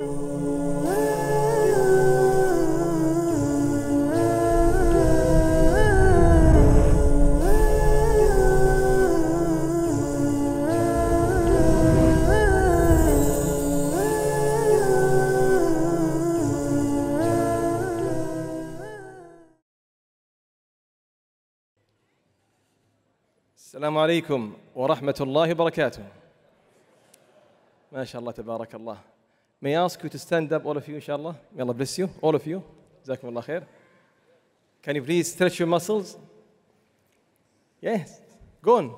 السلام عليكم ورحمة الله وبركاته. ما شاء الله تبارك الله. May I ask you to stand up, all of you, inshallah? May Allah bless you, all of you. Jazakumullah khair. Can you please stretch your muscles? Yes, go on.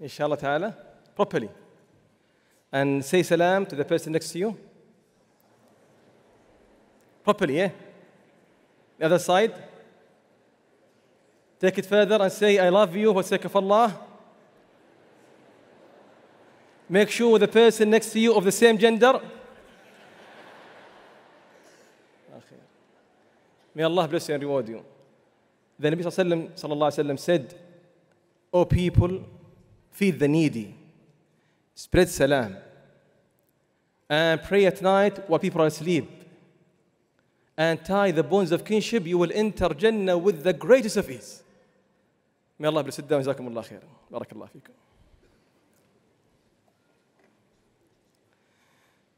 Inshallah ta'ala, properly. And say salam to the person next to you. Properly, yeah? The other side. Take it further and say, I love you for the sake of Allah. Make sure the person next to you of the same gender. May Allah bless you and reward you. The Nabi Sallallahu Alaihi Wasallam said, O people, feed the needy, spread salam, and pray at night while people are asleep, and tie the bonds of kinship, you will enter Jannah with the greatest of ease. May Allah bless you and Jazakumullah khair. Barakallah fikum.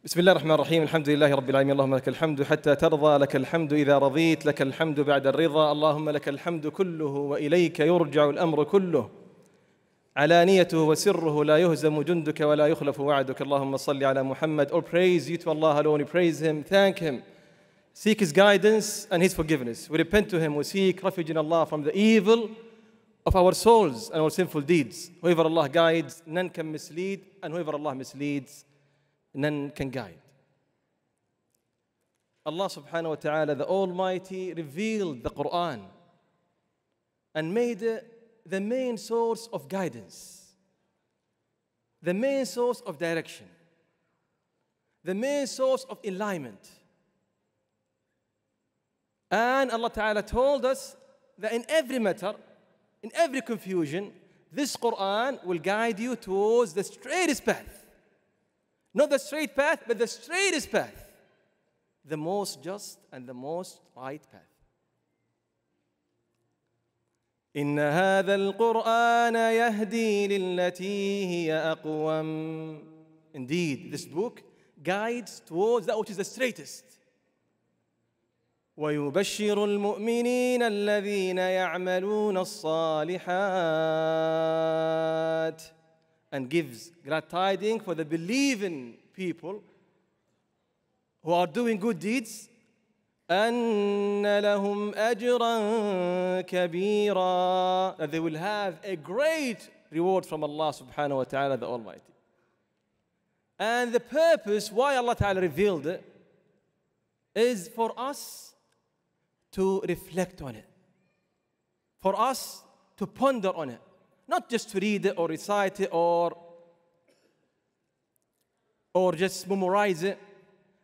بسم الله الرحمن الرحيم الحمد لله رب العالمين اللهم لك الحمد حتى ترضى لك الحمد إذا رضيت لك الحمد بعد الرضا اللهم لك الحمد كله وإليك يرجع الأمر كله علانيته وسره لا يهزم جندك ولا يخلف وعدك اللهم صل على محمد All praise you to Allah alone we praise him thank him seek his guidance and his forgiveness we repent to him we seek refuge in Allah from the evil of our souls and our sinful deeds whoever Allah guides none can mislead and whoever Allah misleads none can guide. Allah subhanahu wa ta'ala, the Almighty, revealed the Quran and made it the main source of guidance, the main source of direction, the main source of alignment. And Allah Ta'ala told us that in every matter, in every confusion, this Quran will guide you towards the straightest path. Not the straight path, but the straightest path. The most just and the most right path. إن هذا القرآن يهدي للتي هي أقوم. Indeed, this book guides towards that which is the straightest. ويبشر المؤمنين الذين يعملون الصالحات and gives glad tidings for the believing people who are doing good deeds أن لهم أجرا كبيرا that they will have a great reward from Allah subhanahu wa ta'ala the Almighty and the purpose why Allah ta'ala revealed it is for us to reflect on it for us to ponder on it not just to read it or recite it or or just memorize it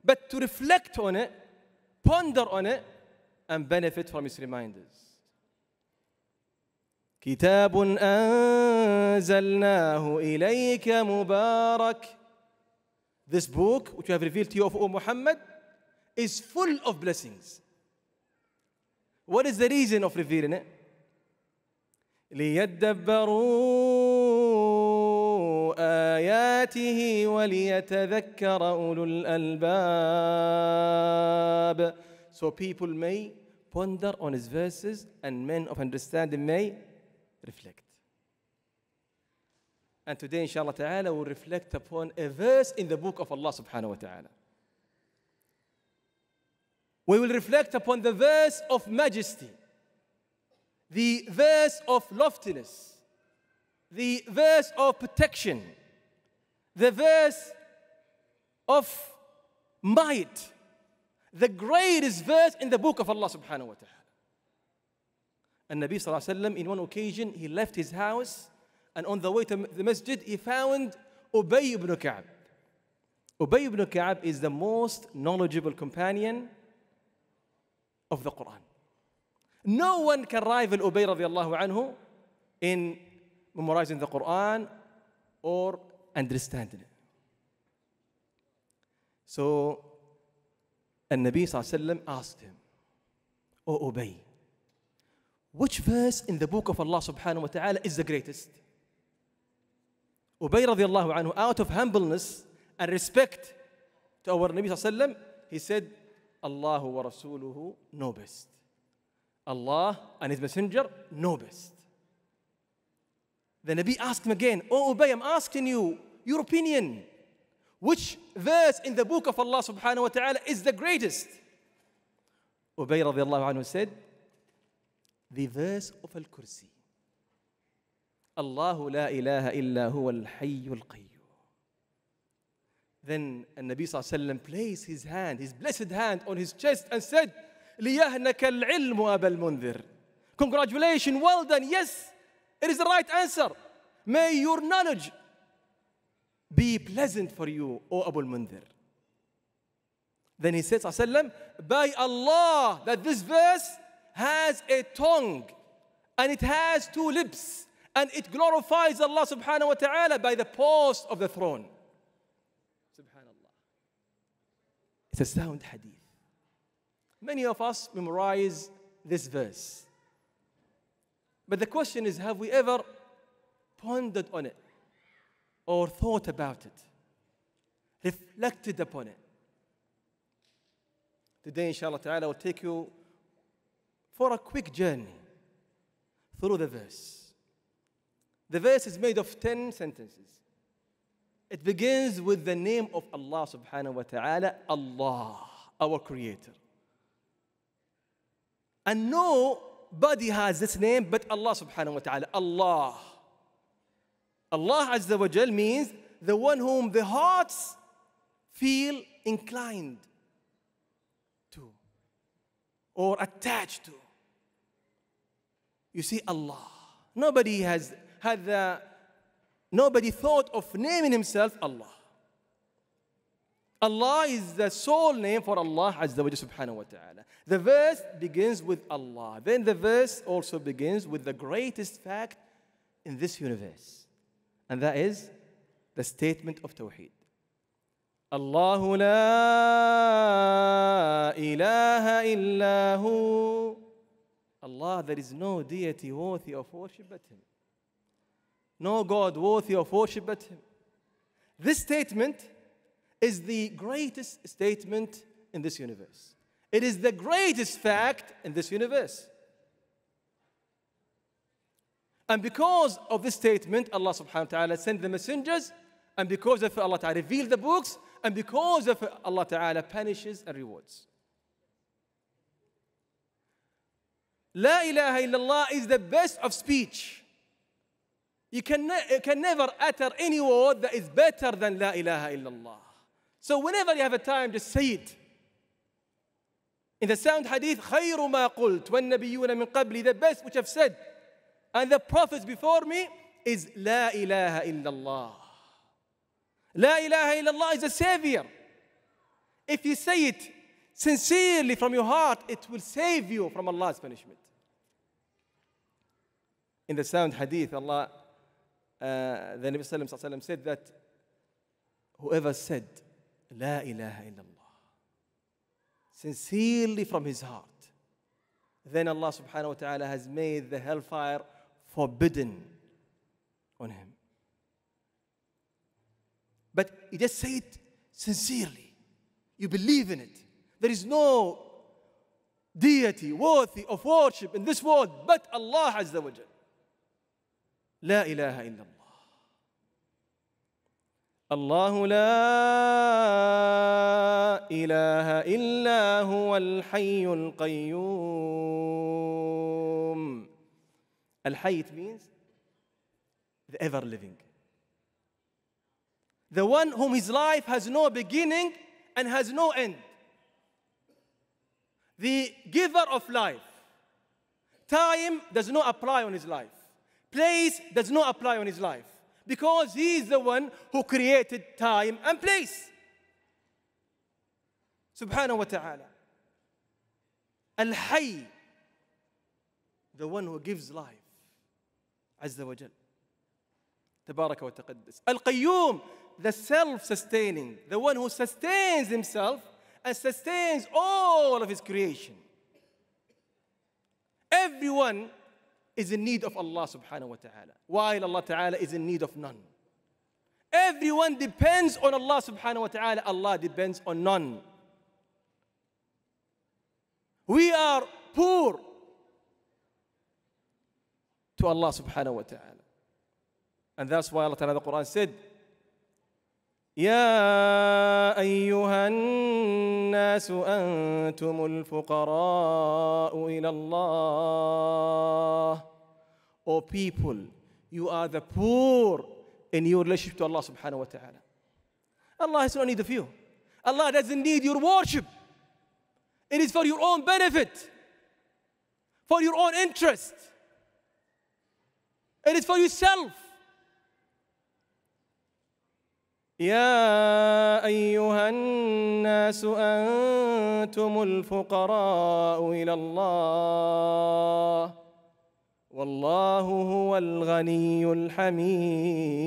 but to reflect on it ponder on it and benefit from its reminders كتاب أنزلناه إليك مبارك This book which we have revealed to you of O Muhammad is full of blessings. What is the reason of revealing it? ليدبروا آياته وليتذكر أولو الألباب So people may ponder on his verses and men of understanding may reflect. And today, inshallah ta'ala, we'll reflect upon a verse in the book of Allah subhanahu wa ta'ala. We will reflect upon the verse of majesty the verse of loftiness, the verse of protection, the verse of might, the greatest verse in the book of Allah subhanahu wa ta'ala. And Nabi sallallahu alayhi wa in one occasion, he left his house and on the way to the masjid, he found Ubay ibn Ka'b. Ubay ibn Ka'b is the most knowledgeable companion of the Quran. No one can rival Ubay radiallahu anhu in memorizing the Quran or understanding it. So, and Nabi Sallallahu asked him, O Ubay, which verse in the book of Allah subhanahu wa ta'ala is the greatest? Ubay radiallahu anhu, out of humbleness and respect to our Nabi Sallallahu he said, Allahu wa Rasuluhu know best. Allah and His Messenger know best. The Nabi asked him again, Oh Ubay, I'm asking you your opinion. Which verse in the book of Allah subhanahu wa ta'ala is the greatest? Ubay radiallahu anhu said, The verse of Al Kursi. La ilaha illa huwa al hayyul qayyum. Then Nabi sallallahu placed his hand, his blessed hand on his chest and said, لِيَهْنَكَ الْعِلْمُ أَبَا الْمُنذِرِ Congratulations, well done. Yes, it is the right answer. May your knowledge be pleasant for you, O Abu al-Mundhir. Then he said, وسلم, by Allah, that this verse has a tongue and it has two lips and it glorifies Allah subhanahu wa ta'ala by the post of the throne. It's a sound hadith. Many of us memorize this verse. But the question is have we ever pondered on it or thought about it, reflected upon it? Today, inshallah ta'ala, will take you for a quick journey through the verse. The verse is made of 10 sentences. It begins with the name of Allah subhanahu wa ta'ala, Allah, our creator. And nobody has this name but Allah subhanahu wa ta'ala, Allah. Allah Azza wa Jal means the one whom the hearts feel inclined to or attached to. You see, Allah. Nobody has had the Nobody thought of naming himself Allah. Allah is the sole name for Allah Azza wa subhanahu wa ta'ala. The verse begins with Allah. Then the verse also begins with the greatest fact in this universe. And that is the statement of Tawheed. Allahu la ilaha illahu. Allah, there is no deity worthy of worship but Him. No God worthy of worship but Him. This statement is the greatest statement in this universe. It is the greatest fact in this universe. And because of this statement, Allah subhanahu wa ta'ala sent the messengers, and because of Allah ta'ala revealed the books, and because of Allah ta'ala punishes and rewards. La ilaha illallah is the best of speech. You can, you can never utter any word that is better than La ilaha illallah. So whenever you have a time, just say it. In the sound hadith, خير ما قلت والنبيون من قبلي, the best which I've said, and the prophets before me is La ilaha illallah. La ilaha illallah is a savior. If you say it sincerely from your heart, it will save you from Allah's punishment. In the sound hadith, Allah uh, the Nabi Sallallahu said that whoever said, La ilaha illallah. Sincerely from his heart. Then Allah subhanahu wa ta'ala has made the hellfire forbidden on him. But you just say it sincerely. You believe in it. There is no deity worthy of worship in this world but Allah Azza wa Jal. La ilaha illallah. الله لا اله الا هو الحي القيوم الحي it means the ever living the one whom his life has no beginning and has no end the giver of life time does not apply on his life Place does not apply on his life because He is the one who created time and place. Subhanahu wa ta'ala. Al Hayy, the one who gives life. Azza wa Jal. Tabaraka wa taqaddas. Al Qayyum, the self sustaining, the one who sustains himself and sustains all of his creation. Everyone is in need of Allah subhanahu wa ta'ala, while Allah ta'ala is in need of none. Everyone depends on Allah subhanahu wa ta'ala, Allah depends on none. We are poor to Allah subhanahu wa ta'ala. And that's why Allah ta'ala the Quran said, يا أيها الناس أنتم الفقراء إلى الله O people, you are the poor in your relationship to Allah subhanahu wa ta'ala. Allah has no need of you. Allah doesn't need your worship. It is for your own benefit, for your own interest. It is for yourself. يا أيها الناس أنتم الفقراء إلى الله والله هو الغني الحميد.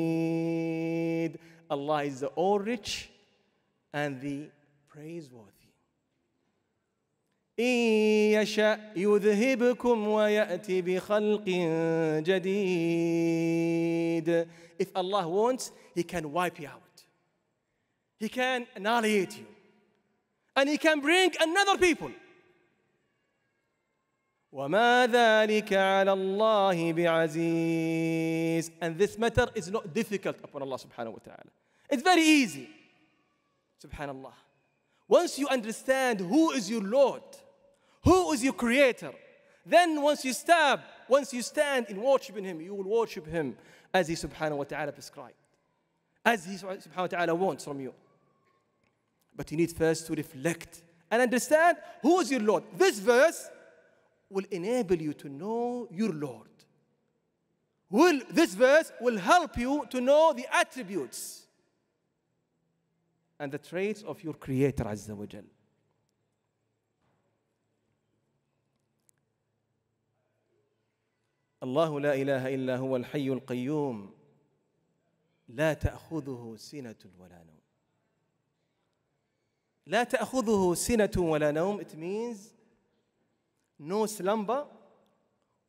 Allah is the all rich and the praiseworthy. إن يشأ يذهبكم ويأتي بخلق جديد. If Allah wants, He can wipe you out. He can annihilate you. And He can bring another people. وما ذلك على الله بعزيز And this matter is not difficult upon Allah subhanahu wa ta'ala. It's very easy. Subhanallah. Once you understand who is your Lord, who is your creator, then once you stab, once you stand in worshiping him, you will worship him as he subhanahu wa ta'ala prescribed. As he subhanahu wa ta'ala wants from you. But you need first to reflect and understand who is your Lord. This verse will enable you to know your Lord. Will, this verse will help you to know the attributes and the traits of your Creator Azza wa Jal. الله لا إله إلا هو الحي القيوم لا تأخذه سنة ولا نوم لا تأخذه سنة ولا نوم it means no slumber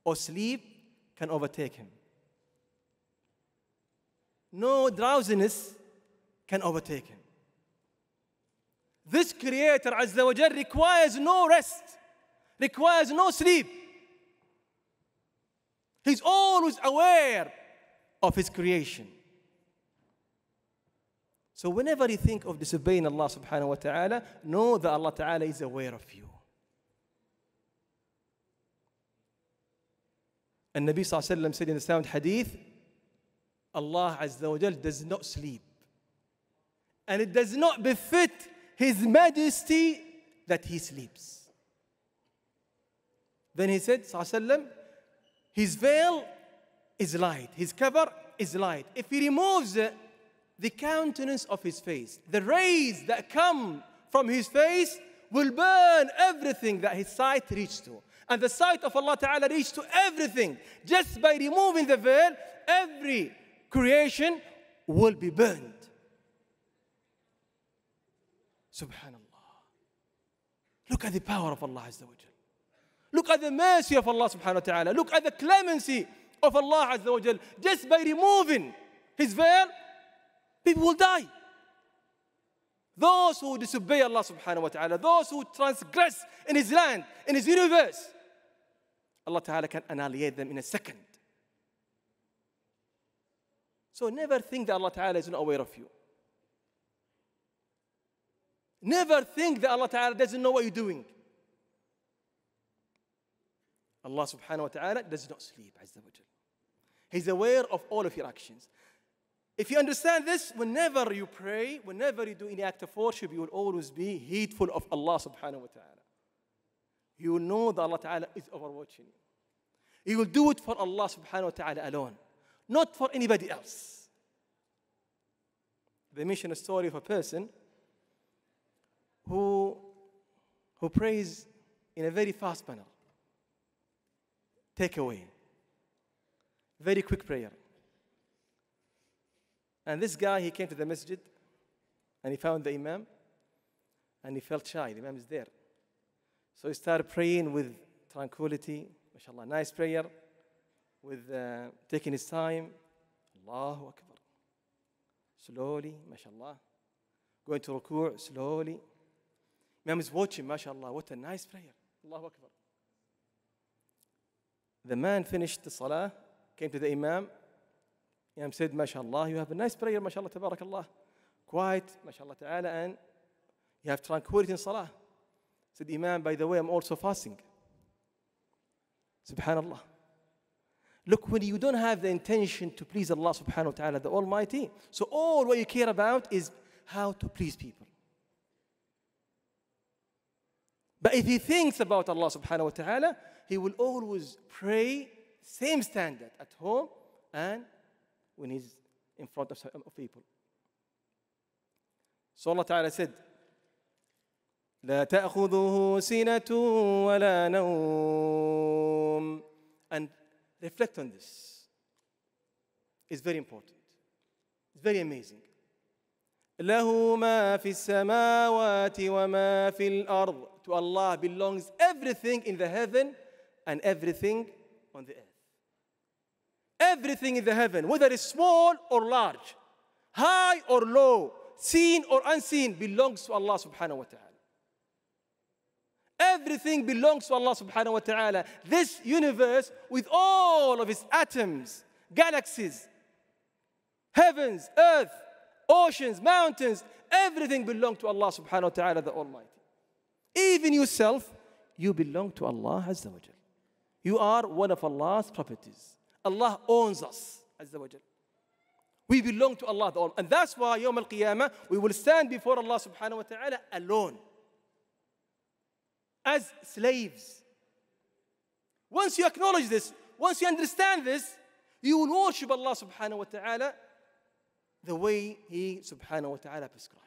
or sleep can overtake him. No drowsiness can overtake him. This Creator wa Jal requires no rest, requires no sleep. He's always aware of His creation. So whenever you think of disobeying Allah subhanahu wa ta'ala, know that Allah ta'ala is aware of you. And Nabi sallallahu Alaihi Wasallam said in the sound hadith, Allah Azza wa Jal does not sleep. And it does not befit His majesty that He sleeps. Then he said, sallallahu his veil is light, his cover is light. If he removes the countenance of his face, the rays that come from his face will burn everything that his sight reaches to. And the sight of Allah Ta'ala reaches to everything. Just by removing the veil, every creation will be burned. Subhanallah. Look at the power of Allah Azza wa Jal. Look at the mercy of Allah subhanahu wa ta'ala. Look at the clemency of Allah Azza wa Jal. Just by removing his veil, people will die. Those who disobey Allah subhanahu wa ta'ala, those who transgress in his land, in his universe, Allah ta'ala can annihilate them in a second. So never think that Allah ta'ala is not aware of you. Never think that Allah ta'ala doesn't know what you're doing. Allah subhanahu wa ta'ala does not sleep, Azza wa He's aware of all of your actions. If you understand this, whenever you pray, whenever you do any act of worship, you will always be heedful of Allah subhanahu wa ta'ala. You will know that Allah ta'ala is overwatching you. You will do it for Allah subhanahu wa ta'ala alone, not for anybody else. They mention a story of a person who, who prays in a very fast manner. Take away. Very quick prayer. And this guy, he came to the masjid and he found the Imam and he felt shy. The Imam is there. So he started praying with tranquility, mashallah, nice prayer, with uh, taking his time. Allahu Akbar. Slowly, mashallah. Going to ruku' slowly. Imam is watching, mashallah, what a nice prayer. Allahu Akbar. The man finished the salah, came to the Imam. Imam said, mashallah, you have a nice prayer, mashallah, tabarakallah. Quiet, mashallah ta'ala, and you have tranquility in salah. Said, Imam, by the way, I'm also fasting. Subhanallah. Look, when you don't have the intention to please Allah subhanahu wa ta'ala, the Almighty, so all what you care about is how to please people. But if he thinks about Allah subhanahu wa ta'ala, he will always pray same standard at home and when he's in front of, of people. So Allah Ta'ala said, لا تأخذه سنة ولا نوم and reflect on this it's very important it's very amazing له ما في السماوات وما في الأرض to Allah belongs everything in the heaven and everything on the earth everything in the heaven whether it's small or large high or low seen or unseen belongs to Allah subhanahu wa ta'ala Everything belongs to Allah subhanahu wa ta'ala. This universe, with all of its atoms, galaxies, heavens, earth, oceans, mountains, everything belongs to Allah subhanahu wa ta'ala, the Almighty. Even yourself, you belong to Allah Azza wa Jal. You are one of Allah's properties. Allah owns us, Azza wa. We belong to Allah, the. And that's why, Yawm al-Qiyamah, we will stand before Allah subhanahu wa ta'ala alone as slaves. Once you acknowledge this, once you understand this, you will worship Allah subhanahu wa ta'ala the way He subhanahu wa ta'ala prescribed.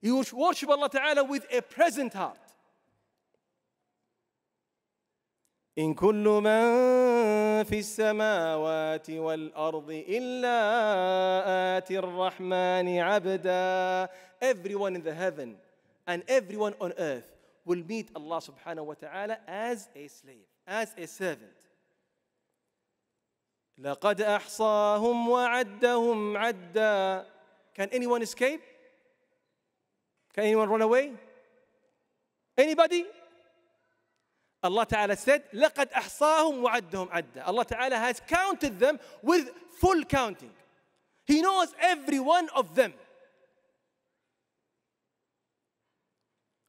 You will worship Allah ta'ala with a present heart. إن كل من في السماوات والأرض إلا آتي الرحمن عبدا Everyone in the heaven and everyone on earth will meet Allah subhanahu wa ta'ala as a slave, as a servant. لقد أحصاهم وعدهم عدا Can anyone escape? Can anyone run away? Anybody? Allah Ta'ala said, لقد أحصاهم وعدهم عدا Allah Ta'ala has counted them with full counting. He knows every one of them.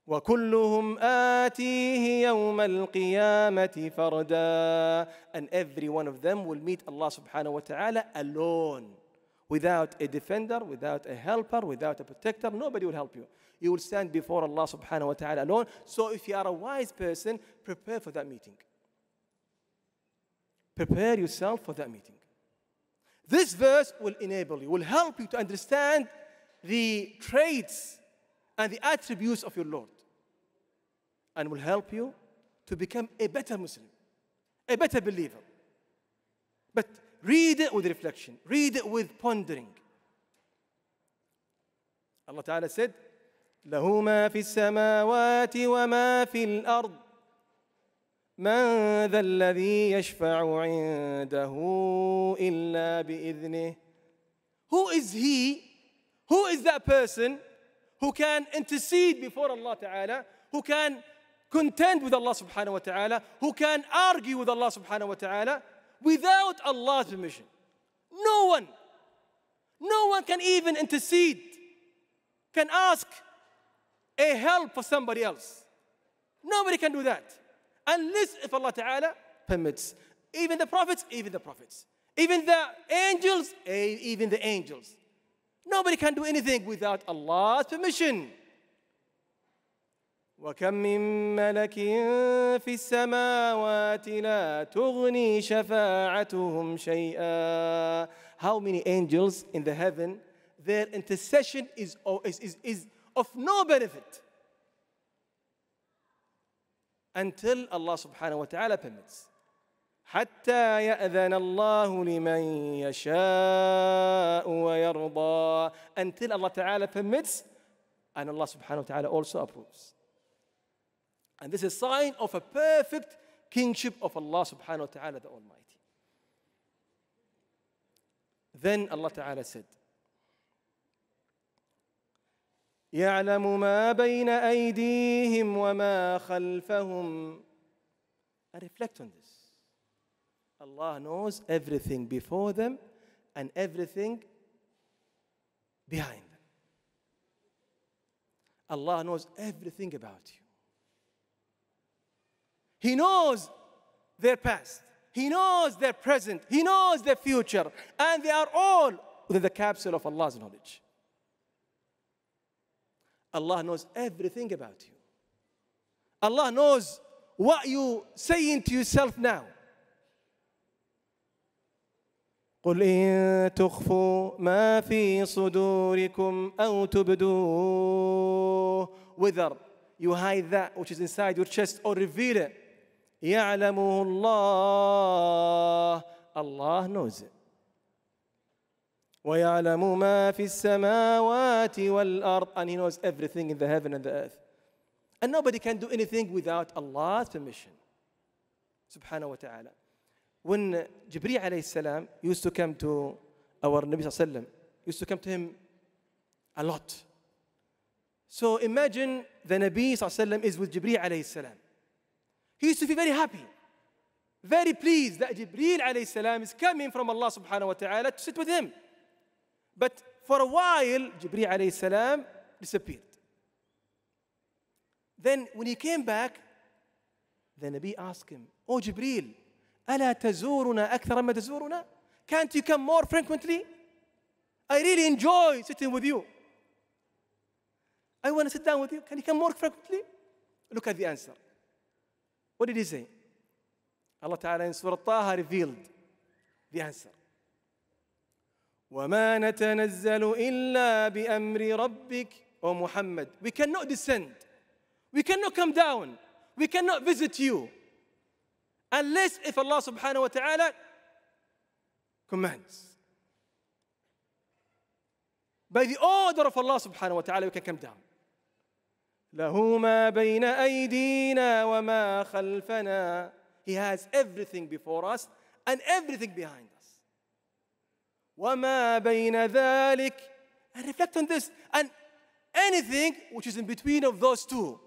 وكلهم آتيه يوم القيامة فردا and every one of them will meet Allah subhanahu wa ta'ala alone without a defender, without a helper, without a protector, nobody will help you. You will stand before Allah subhanahu wa ta'ala alone. So if you are a wise person, prepare for that meeting. Prepare yourself for that meeting. This verse will enable you, will help you to understand the traits and the attributes of your Lord and will help you to become a better Muslim, a better believer. But read it with reflection, read it with pondering. Allah Ta'ala said, له ما في السماوات وما في الأرض من ذا الذي يشفع عنده إلا بإذنه Who is he? Who is that person who can intercede before Allah Ta'ala, who can contend with Allah Subhanahu wa Ta'ala, who can argue with Allah Subhanahu wa Ta'ala without Allah's permission. No one, no one can even intercede, can ask a help for somebody else. Nobody can do that. Unless if Allah Ta'ala permits. Even the prophets, even the prophets. Even the angels, eh, even the angels. Nobody can do anything without Allah's permission. وكم من ملك في السماوات لا تغني شفاعتهم شيئا How many angels in the heaven their intercession is, is, is, is of no benefit until Allah subhanahu wa ta'ala permits. حتى يأذن الله لمن يشاء ويرضى until Allah Ta'ala permits and Allah Subhanahu wa Ta'ala also approves. And this is a sign of a perfect kingship of Allah Subhanahu wa Ta'ala the Almighty. Then Allah Ta'ala said, يعلم ما بين أيديهم وما خلفهم And reflect on this. Allah knows everything before them and everything behind them. Allah knows everything about you. He knows their past. He knows their present. He knows their future. And they are all within the capsule of Allah's knowledge. Allah knows everything about you. Allah knows what you saying to yourself now. قل إن تخفوا ما في صدوركم أو تبدوه whether you hide that which is inside your chest or reveal it يعلمه الله Allah knows it ويعلم ما في السماوات والأرض and he knows everything in the heaven and the earth and nobody can do anything without Allah's permission subhanahu wa ta'ala when Jibreel alayhi salam used to come to our Nabi sallam used to come to him a lot so imagine the Nabi sallam is with Jibreel alayhi salam he used to be very happy very pleased that Jibreel alayhi salam is coming from Allah subhanahu wa ta'ala to sit with him But for a while Jibreel alayhi salam disappeared then when he came back the Nabi asked him oh Jibreel ألا تزورنا أكثر ما تزورنا Can't you come more frequently I really enjoy sitting with you I want to sit down with you Can you come more frequently Look at the answer What did he say Allah Ta'ala in Surah Taha revealed the answer وما نتنزل إلا بأمر ربك O Muhammad We cannot descend We cannot come down We cannot visit you unless if Allah subhanahu wa ta'ala commands. By the order of Allah subhanahu wa ta'ala, we can come down. له ما بين أيدينا وما خلفنا He has everything before us and everything behind. وما بين ذلك and reflect on this and anything which is in between of those two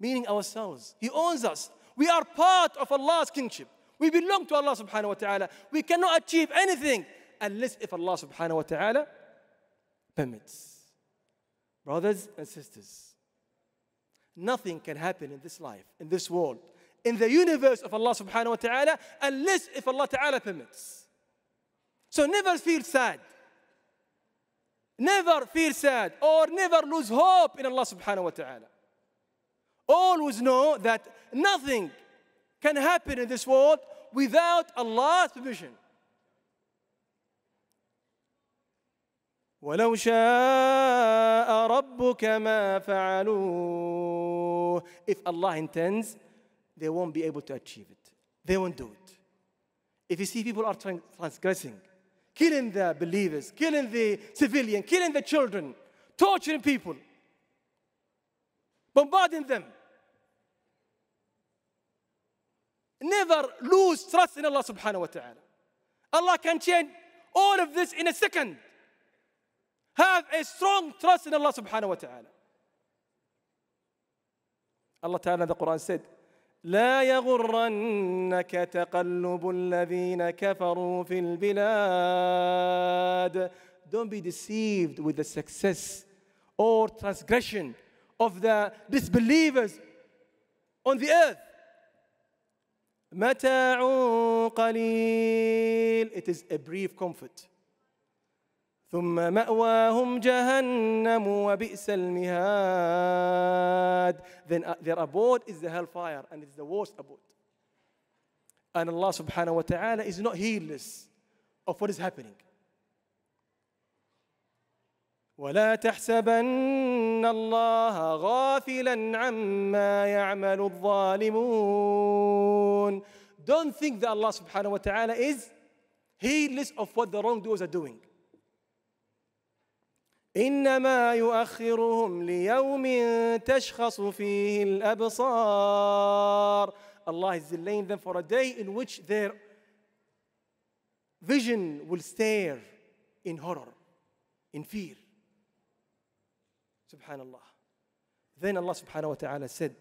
meaning ourselves he owns us we are part of Allah's kingship. We belong to Allah subhanahu wa ta'ala. We cannot achieve anything unless if Allah subhanahu wa ta'ala permits. Brothers and sisters, nothing can happen in this life, in this world, in the universe of Allah subhanahu wa ta'ala unless if Allah ta'ala permits. So never feel sad. Never feel sad or never lose hope in Allah subhanahu wa ta'ala always know that nothing can happen in this world without Allah's permission. ولو شاء ربك ما فعلوه If Allah intends, they won't be able to achieve it. They won't do it. If you see people are transgressing, killing the believers, killing the civilian, killing the children, torturing people, bombarding them, Never lose trust in Allah subhanahu wa ta'ala. Allah can change all of this in a second. Have a strong trust in Allah subhanahu wa ta'ala. Allah ta'ala in the Quran said, لا يغرنك تقلب الذين كفروا في البلاد Don't be deceived with the success or transgression of the disbelievers on the earth. متاع قليل It is a brief comfort ثم مأواهم جهنم وبئس المهاد Then uh, their abode is the hellfire and it's the worst abode And Allah subhanahu wa ta'ala is not heedless of what is happening ولا تحسبن الله غافلا عما يعمل الظالمون don't think that Allah subhanahu wa ta'ala is heedless of what the wrongdoers are doing. إنما يؤخرهم ليوم تشخص فيه الأبصار Allah is delaying them for a day in which their vision will stare in horror, in fear. Subhanallah. Then Allah subhanahu wa ta'ala said,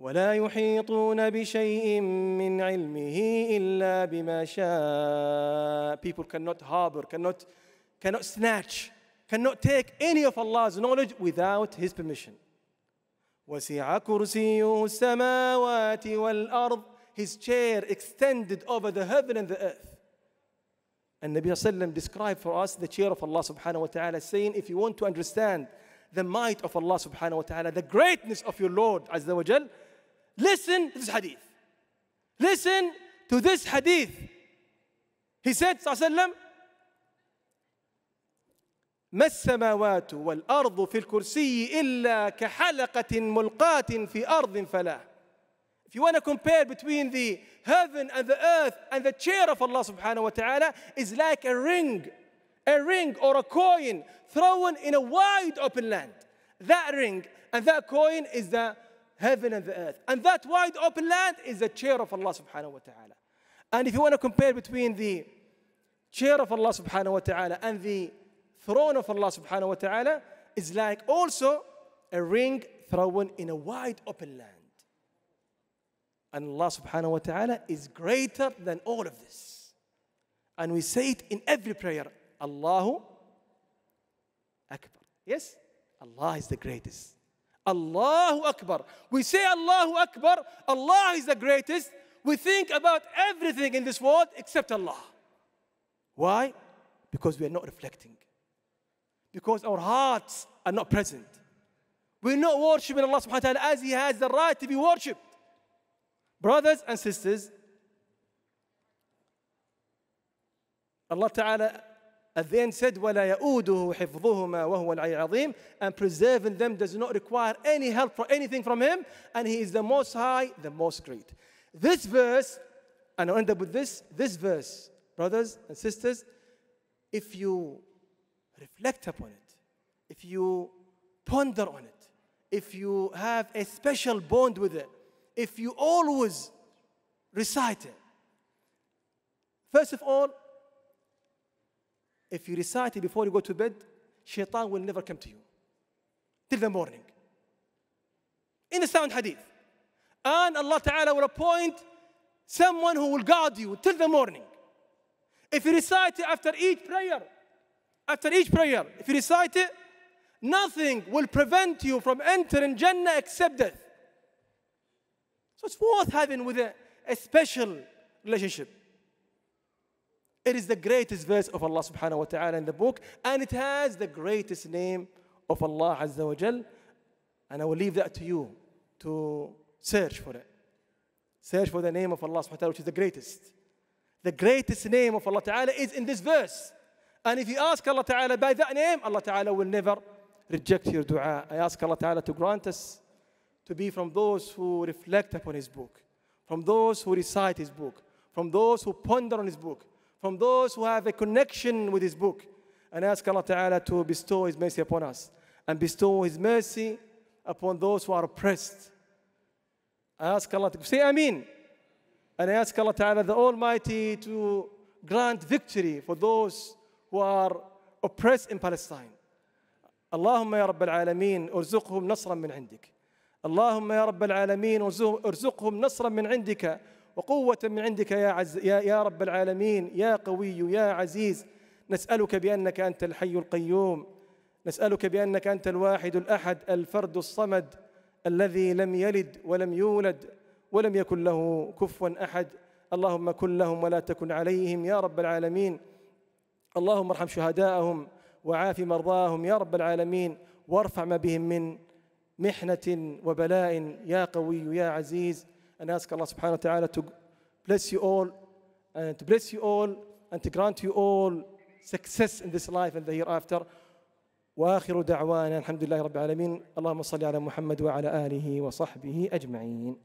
ولا يحيطون بشيء من علمه إلا بما شاء People cannot harbor, cannot, cannot snatch, cannot take any of Allah's knowledge without His permission. وسع كرسيه السماوات والأرض His chair extended over the heaven and the earth. And Nabi Sallam described for us the chair of Allah subhanahu wa ta'ala, saying, if you want to understand the might of Allah subhanahu wa ta'ala, the greatness of your Lord Azza wa Jal, listen to this hadith. Listen to this hadith. He said, sallallahu ما السماوات والأرض في الكرسي إلا كحلقة ملقاة في أرض فلا If you want to compare between the heaven and the earth and the chair of Allah subhanahu wa ta'ala is like a ring, a ring or a coin thrown in a wide open land. That ring and that coin is the heaven and the earth. And that wide open land is the chair of Allah subhanahu wa ta'ala. And if you want to compare between the chair of Allah subhanahu wa ta'ala and the throne of Allah subhanahu wa ta'ala is like also a ring thrown in a wide open land. And Allah subhanahu wa ta'ala is greater than all of this. And we say it in every prayer Allahu Akbar. Yes? Allah is the greatest. Allahu Akbar. We say Allahu Akbar, Allah is the greatest. We think about everything in this world except Allah. Why? Because we are not reflecting. Because our hearts are not present. We're not worshiping Allah subhanahu wa ta'ala as He has the right to be worshipped. Brothers and sisters, Allah Ta'ala at the end said, وَلَا يَؤُودُهُ حِفْظُهُمَا وَهُوَ الْعَلِيُّ الْعَظِيمُ And preserving them does not require any help for anything from Him, and He is the Most High, the Most Great. This verse, and I'll end up with this, this verse, brothers and sisters, if you reflect upon it, if you ponder on it, if you have a special bond with it, if you always recite it. First of all, if you recite it before you go to bed, shaitan will never come to you till the morning. In the sound hadith. And Allah Ta'ala will appoint someone who will guard you till the morning. If you recite it after each prayer, after each prayer, if you recite it, nothing will prevent you from entering Jannah except death. So it's worth having with a, a special relationship. It is the greatest verse of Allah subhanahu wa ta'ala in the book, and it has the greatest name of Allah Azza wa Jal. And I will leave that to you to search for it. Search for the name of Allah subhanahu wa ta'ala, which is the greatest. The greatest name of Allah ta'ala is in this verse. And if you ask Allah ta'ala by that name, Allah ta'ala will never reject your dua. I ask Allah ta'ala to grant us to be from those who reflect upon His book, from those who recite His book, from those who ponder on His book, from those who have a connection with His book. And ask Allah Ta'ala to bestow His mercy upon us and bestow His mercy upon those who are oppressed. I ask Allah to say Ameen. And I ask Allah Ta'ala, the Almighty, to grant victory for those who are oppressed in Palestine. اللهم يا رب العالمين ارزقهم نصرا من عندك اللهم يا رب العالمين ارزقهم نصرا من عندك وقوة من عندك يا, عز يا, يا رب العالمين يا قوي يا عزيز. نسألك بأنك أنت الحي القيوم. نسألك بأنك أنت الواحد الأحد الفرد الصمد الذي لم يلد ولم يولد ولم يكن له كفوا أحد. اللهم كن لهم ولا تكن عليهم يا رب العالمين. اللهم ارحم شهداءهم وعاف مرضاهم يا رب العالمين. وارفع ما بهم من محنة وبلاء يا قوي يا عزيز. and ask Allah subhanahu wa ta'ala to bless you all and to bless you all and to grant you all success in this life and the hereafter. واخر دعوانا الحمد لله رب العالمين اللهم صل على محمد وعلى اله وصحبه اجمعين.